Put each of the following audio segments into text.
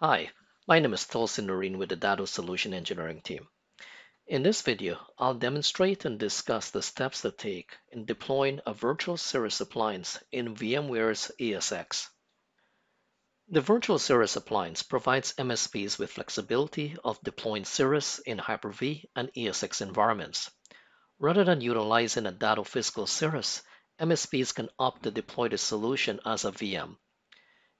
Hi, my name is Tulsin Noreen with the Datto Solution Engineering team. In this video, I'll demonstrate and discuss the steps to take in deploying a virtual SIRIS appliance in VMware's ESX. The virtual SIRIS appliance provides MSPs with flexibility of deploying SIRIS in Hyper-V and ESX environments. Rather than utilizing a Datto physical SIRIS, MSPs can opt to deploy the solution as a VM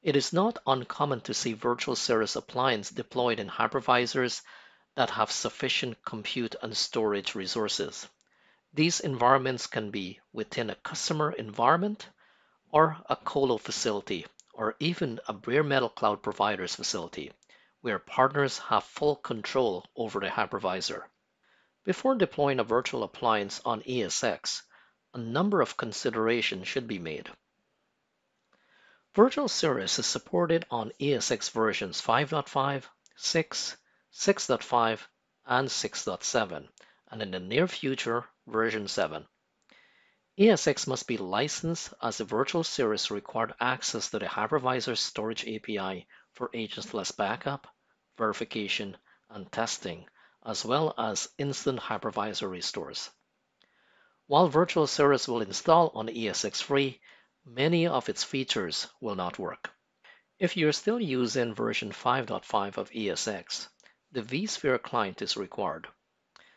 it is not uncommon to see virtual SIRIS appliance deployed in hypervisors that have sufficient compute and storage resources. These environments can be within a customer environment or a colo facility or even a bare metal cloud provider's facility where partners have full control over the hypervisor. Before deploying a virtual appliance on ESX, a number of considerations should be made. Virtual SIRIS is supported on ESX versions 5.5, 6, 6.5, and 6.7, and in the near future, version 7. ESX must be licensed as the virtual SIRIS required access to the hypervisor storage API for agentless backup, verification, and testing, as well as instant hypervisor restores. While virtual SIRIS will install on ESX3, many of its features will not work. If you're still using version 5.5 of ESX, the vSphere client is required.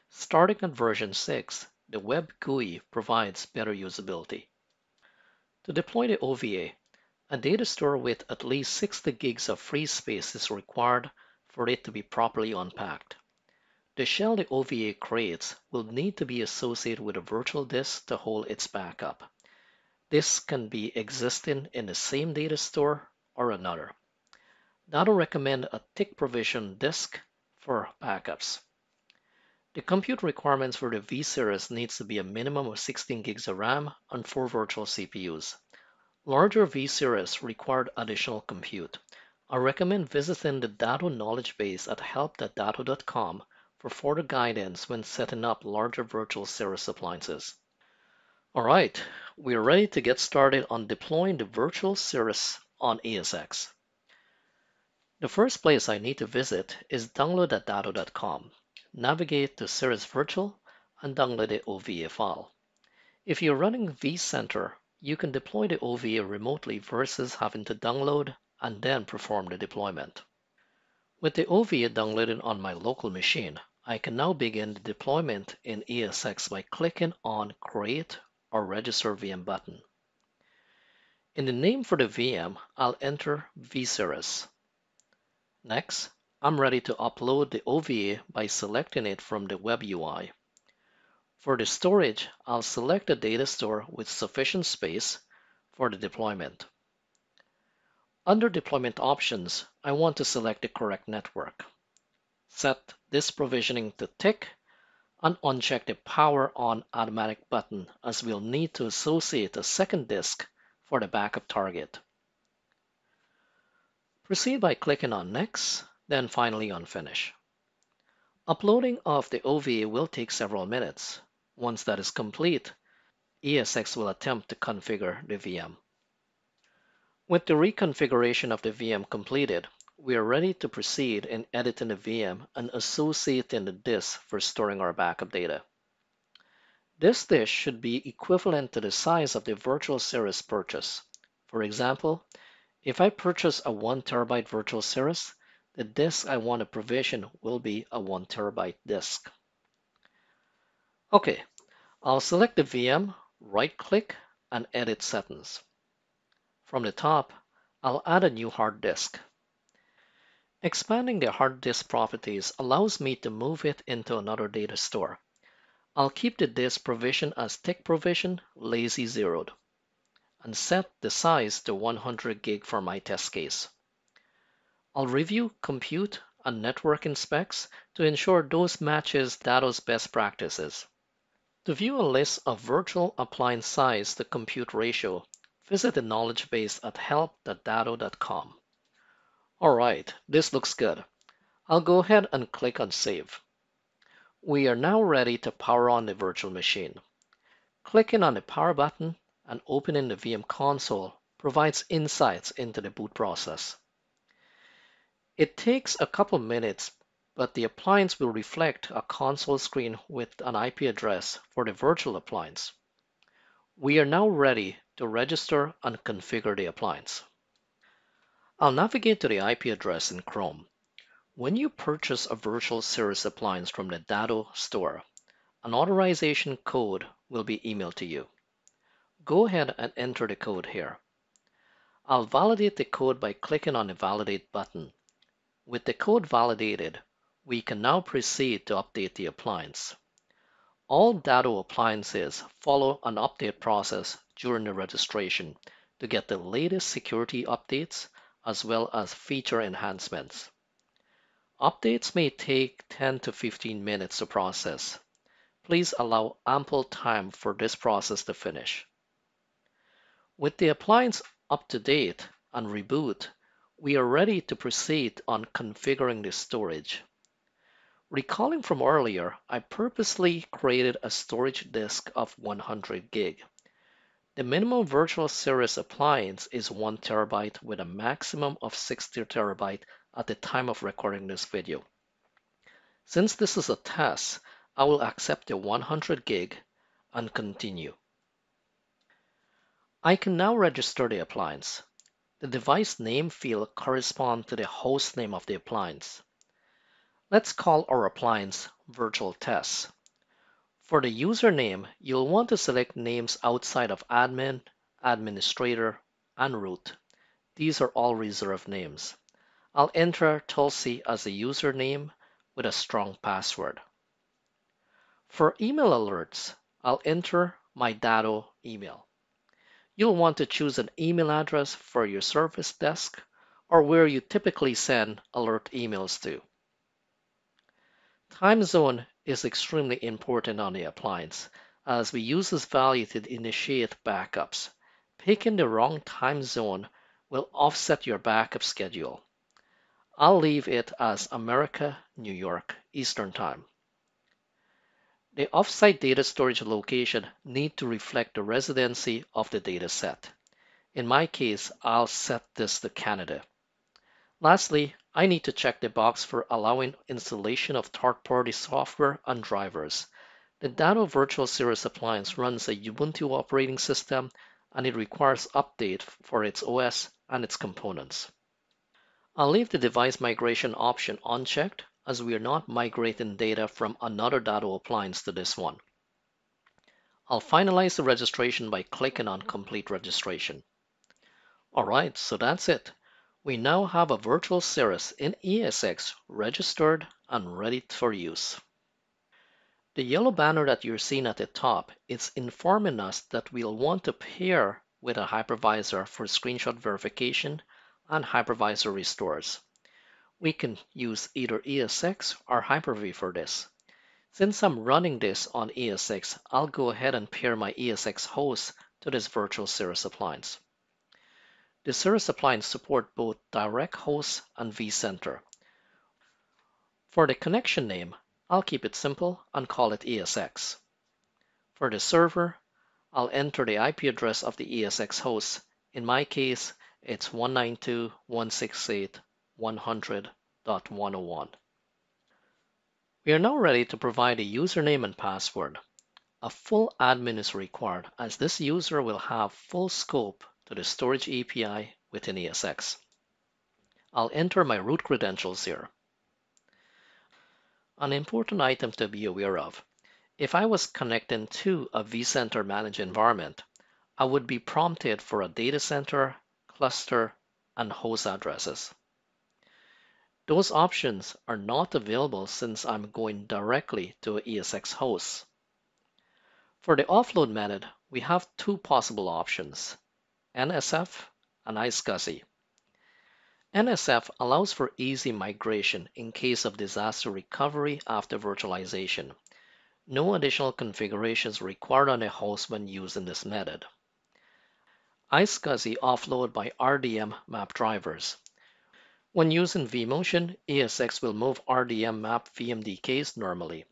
Starting at version 6, the web GUI provides better usability. To deploy the OVA, a data store with at least 60 gigs of free space is required for it to be properly unpacked. The shell the OVA creates will need to be associated with a virtual disk to hold its backup. This can be existing in the same data store or another. Datto recommend a tick provision disk for backups. The compute requirements for the vSIRIS needs to be a minimum of 16 gigs of RAM and 4 virtual CPUs. Larger vSIRIS required additional compute. I recommend visiting the Datto knowledge base at help.datto.com for further guidance when setting up larger virtual SIRIS appliances. All right, we're ready to get started on deploying the virtual SIRIS on ESX. The first place I need to visit is download.datto.com. Navigate to SIRIS Virtual and download the OVA file. If you're running vCenter, you can deploy the OVA remotely versus having to download and then perform the deployment. With the OVA downloaded on my local machine, I can now begin the deployment in ESX by clicking on Create or Register VM button. In the name for the VM, I'll enter vSIRIS. Next, I'm ready to upload the OVA by selecting it from the web UI. For the storage, I'll select a data store with sufficient space for the deployment. Under Deployment Options, I want to select the correct network. Set this provisioning to tick and uncheck the Power On Automatic button as we'll need to associate a second disk for the backup target. Proceed by clicking on Next, then finally on Finish. Uploading of the OVA will take several minutes. Once that is complete, ESX will attempt to configure the VM. With the reconfiguration of the VM completed, we are ready to proceed in editing the VM and associating the disk for storing our backup data. This disk should be equivalent to the size of the virtual SIRIS purchase. For example, if I purchase a 1 terabyte virtual SIRIS, the disk I want to provision will be a 1 terabyte disk. Okay, I'll select the VM, right click, and edit settings. From the top, I'll add a new hard disk. Expanding the hard disk properties allows me to move it into another data store. I'll keep the disk provision as tick provision lazy zeroed and set the size to 100 gig for my test case. I'll review compute and networking specs to ensure those matches Datto's best practices. To view a list of virtual appliance size to compute ratio, visit the knowledge base at help.datto.com. All right, this looks good. I'll go ahead and click on Save. We are now ready to power on the virtual machine. Clicking on the power button and opening the VM console provides insights into the boot process. It takes a couple minutes, but the appliance will reflect a console screen with an IP address for the virtual appliance. We are now ready to register and configure the appliance. I'll navigate to the IP address in Chrome. When you purchase a virtual SIRIS appliance from the Datto store, an authorization code will be emailed to you. Go ahead and enter the code here. I'll validate the code by clicking on the Validate button. With the code validated, we can now proceed to update the appliance. All Datto appliances follow an update process during the registration to get the latest security updates as well as feature enhancements. Updates may take 10 to 15 minutes to process. Please allow ample time for this process to finish. With the appliance up to date and reboot, we are ready to proceed on configuring the storage. Recalling from earlier, I purposely created a storage disk of 100 gig. The minimum virtual SIRIS appliance is 1 terabyte with a maximum of 60 terabyte at the time of recording this video. Since this is a test, I will accept the 100 gig and continue. I can now register the appliance. The device name field corresponds to the host name of the appliance. Let's call our appliance Virtual Test. For the username, you'll want to select names outside of admin, administrator, and root. These are all reserved names. I'll enter Tulsi as a username with a strong password. For email alerts, I'll enter my Datto email. You'll want to choose an email address for your service desk or where you typically send alert emails to. Time zone is extremely important on the appliance as we use this value to initiate backups. Picking the wrong time zone will offset your backup schedule. I'll leave it as America, New York, Eastern Time. The offsite data storage location need to reflect the residency of the data set. In my case, I'll set this to Canada. Lastly, I need to check the box for allowing installation of third-party software and drivers. The Datto Virtual SIRIS appliance runs a Ubuntu operating system and it requires update for its OS and its components. I'll leave the device migration option unchecked as we are not migrating data from another Datto appliance to this one. I'll finalize the registration by clicking on Complete Registration. Alright, so that's it. We now have a virtual SIRIS in ESX registered and ready for use. The yellow banner that you're seeing at the top is informing us that we'll want to pair with a hypervisor for screenshot verification and hypervisor restores. We can use either ESX or Hyper-V for this. Since I'm running this on ESX, I'll go ahead and pair my ESX host to this virtual SIRIS appliance. The SIRIS appliance support both direct host and vCenter. For the connection name, I'll keep it simple and call it ESX. For the server, I'll enter the IP address of the ESX host. In my case, it's 192.168.100.101. We are now ready to provide a username and password. A full admin is required as this user will have full scope to the storage API within ESX. I'll enter my root credentials here. An important item to be aware of. If I was connecting to a vCenter managed environment, I would be prompted for a data center cluster, and host addresses. Those options are not available since I'm going directly to ESX host. For the offload method, we have two possible options, NSF and iSCSI. NSF allows for easy migration in case of disaster recovery after virtualization. No additional configurations required on a host when using this method iSCSI offload by RDM map drivers. When using vMotion, ESX will move RDM map VMDKs normally.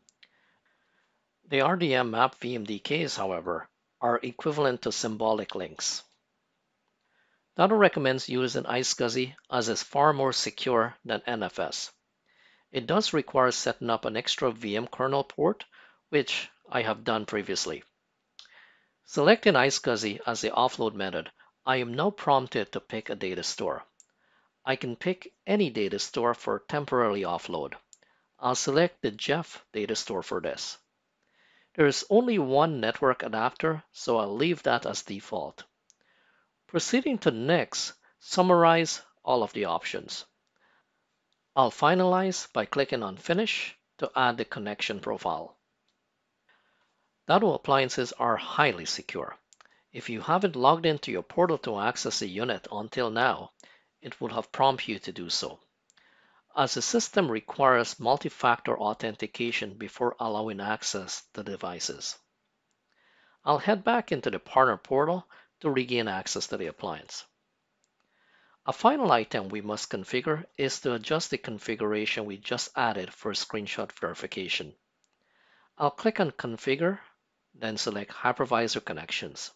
The RDM map VMDKs, however, are equivalent to symbolic links. Datto recommends using iSCSI as it's far more secure than NFS. It does require setting up an extra VM kernel port, which I have done previously. Selecting iSCSI as the offload method, I am now prompted to pick a data store. I can pick any data store for temporarily offload. I'll select the Jeff data store for this. There is only one network adapter, so I'll leave that as default. Proceeding to next, summarize all of the options. I'll finalize by clicking on Finish to add the connection profile. Datto appliances are highly secure. If you haven't logged into your portal to access a unit until now, it would have prompted you to do so. As the system requires multi-factor authentication before allowing access to devices. I'll head back into the partner portal to regain access to the appliance. A final item we must configure is to adjust the configuration we just added for screenshot verification. I'll click on Configure, then select Hypervisor Connections.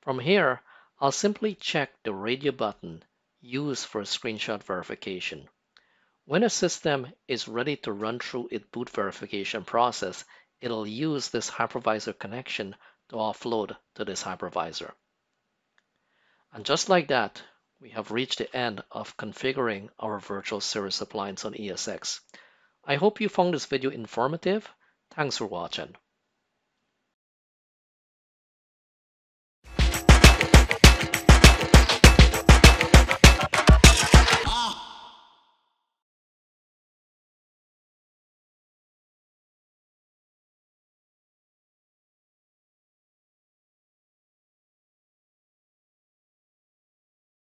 From here, I'll simply check the radio button used for screenshot verification. When a system is ready to run through its boot verification process, it'll use this hypervisor connection to offload to this hypervisor. And just like that, we have reached the end of configuring our virtual service appliance on ESX. I hope you found this video informative. Thanks for watching.